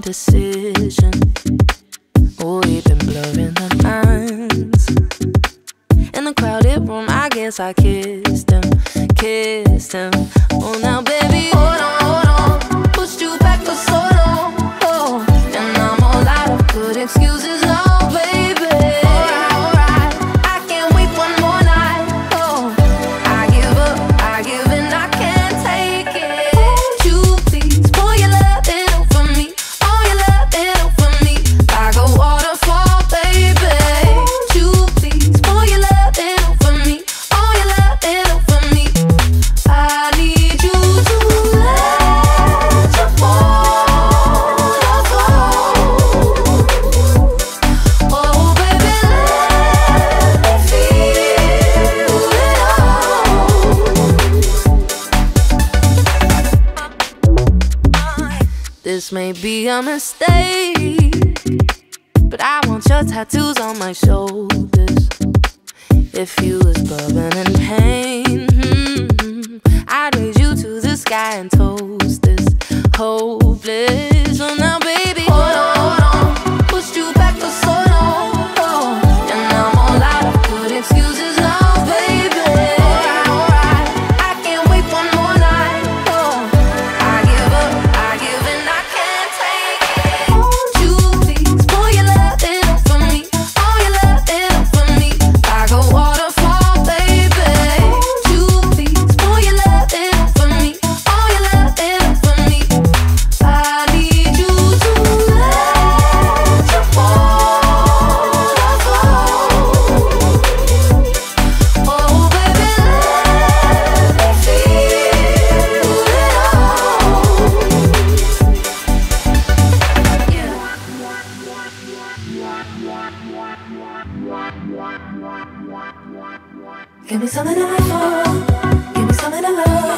decision. Oh, we've been blurring the lines. In the crowded room, I guess I kissed him, kissed him. Oh, now, baby. Oh, This may be a mistake, but I want your tattoos on my shoulders. If you was bubbling in pain. Give me some of that love. Give me some of that love.